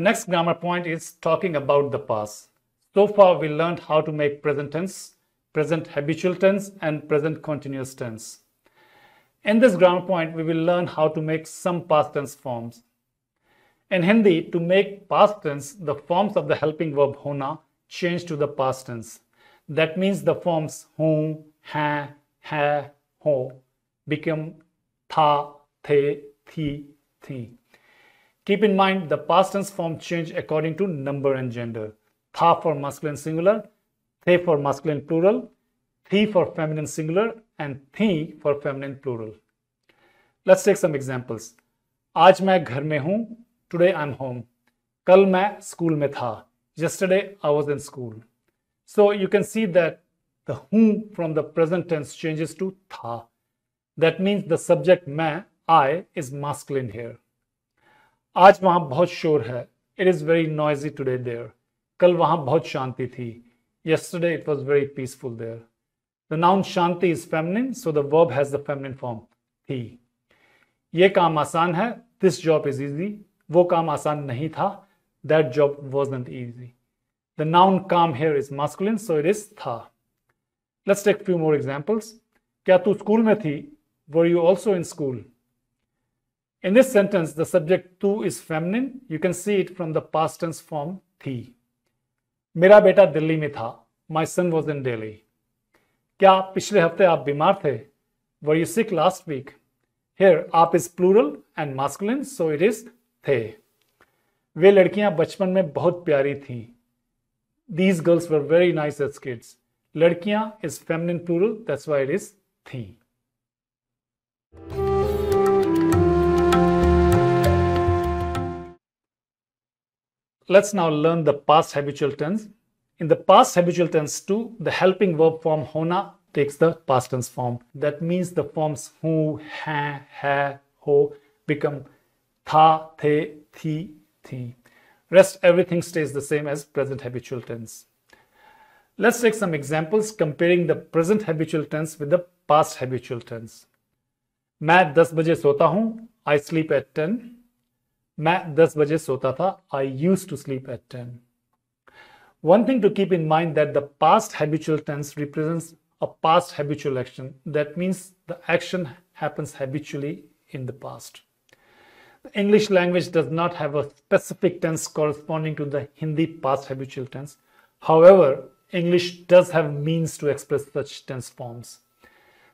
next grammar point is talking about the past. So far, we learned how to make present tense, present habitual tense, and present continuous tense. In this grammar point, we will learn how to make some past tense forms. In Hindi, to make past tense, the forms of the helping verb hona change to the past tense. That means the forms hu, ha, ha, ho become tha, the, thi, thi. Keep in mind the past tense form change according to number and gender. Tha for masculine singular, the for masculine plural, thi for feminine singular, and thi for feminine plural. Let's take some examples. आज मैं घर में हूं today I am home कल मैं school में था yesterday I was in school. So you can see that the whom from the present tense changes to tha. That means the subject मैं I is masculine here. आज वहाँ बहुत शोर है। It is very noisy today there कल वहाँ बहुत शांति थी। Yesterday it was very peaceful there the noun shanti is feminine so the verb has the feminine form थी। ये काम आसान है। दिस जॉब इज़ इजी वो काम आसान नहीं था। That job was not easy the noun kaam here is masculine so it is था। Let's take few more examples क्या तू स्कूल में थी? Were you also in school in this sentence, the subject tu is feminine. You can see it from the past tense form thi. मेरा बेटा दिल्ली में था My son was in Delhi. क्या पिछले हफ्ते आप बीमार थे Were you sick last week? Here, आप is plural and masculine, so it is थे. वे लड़कियां बचपन में बहुत प्यारी थीं. These girls were very nice as kids. लड़कियां is feminine plural, that's why it is थी. Let's now learn the past habitual tense. In the past habitual tense too, the helping verb form hona takes the past tense form. That means the forms hu, ha, ha, ho become tha, the, thi, thi. Rest everything stays the same as present habitual tense. Let's take some examples comparing the present habitual tense with the past habitual tense. मैं 10 बजे सोता हूँ I sleep 10. मैं दस बजे सोता था I use to sleep at ten One thing to keep in mind that the past habitual tense represents a past habitual action. That means the action happens habitually in the past. The English language does not have a specific tense corresponding to the Hindi past habitual tense. However, English does have means to express such tense forms.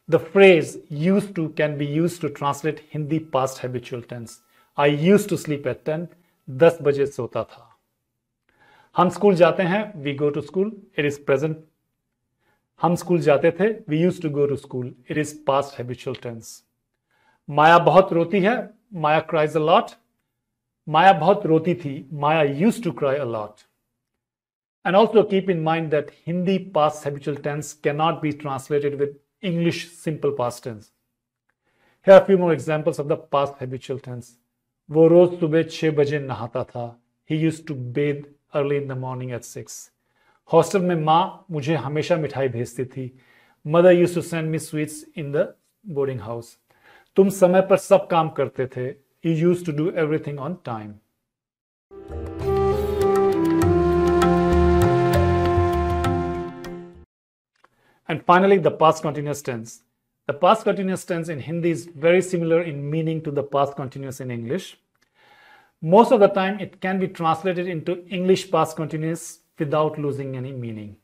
The phrase used to can be used to translate Hindi past habitual tense. I use to sleep at ten दस बजे सोता था हम school जाते हैं we go to school it is present हम school जाते थे we use to go to school it is past habitual tense Maya बहुत रोती है माया क्राइज अ लॉट माया बहुत रोती थी Maya use to cry a lot and also keep in mind that Hindi past habitual tense can not be translated with English simple past tense Here are a few more examples of the past habitual tense. वो रोज सुबह छह बजे नहाता था। He used to bathe early in the morning at six hostel में माँ मुझे हमेशा मिठाई भेजती थी। Mother used to send me sweets in the boarding house तुम समय पर सब काम करते थे। You used to do everything on time And finally, the past continuous tense. The past continuous tense in Hindi is very similar in meaning to the past continuous in English. Most of the time, it can be translated into English past continuous without losing any meaning.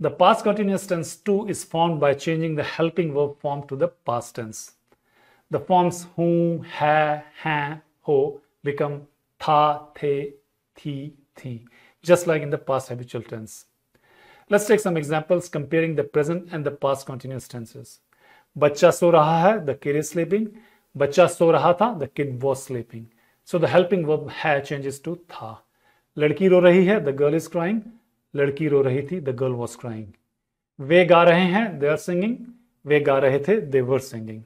The past continuous tense too is formed by changing the helping verb form to the past tense. The forms hu, ha, ha, ho become tha, the, thi, thi, just like in the past habitual tense. Let's take some examples comparing the present and the past continuous tenses. Bacha so raha hai, the kid is sleeping. Bacha so raha tha, the kid was sleeping. So the helping verb hai changes to tha. Ladki ro rahi hai, the girl is crying. Ladki ro rahi thi, the girl was crying. Ve ga rahe hain, they are singing. Ve ga rahe the, they were singing.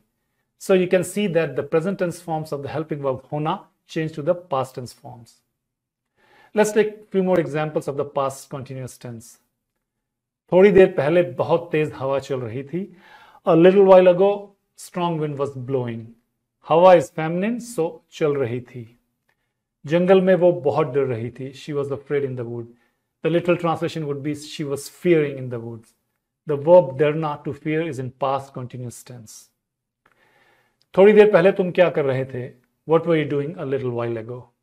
So you can see that the present tense forms of the helping verb hona change to the past tense forms. Let's take a few more examples of the past continuous tense. थोड़ी देर पहले बहुत तेज हवा चल रही थी। A little while ago strong wind was blowing hawa is feminine so चल रही थी। जंगल में वो बहुत डर रही थी। She was afraid in the wood the little translation would be she was fearing in the woods the verb डरना to fear is in past continuous tense थोड़ी देर पहले तुम क्या कर रहे थे? What were you doing a little while ago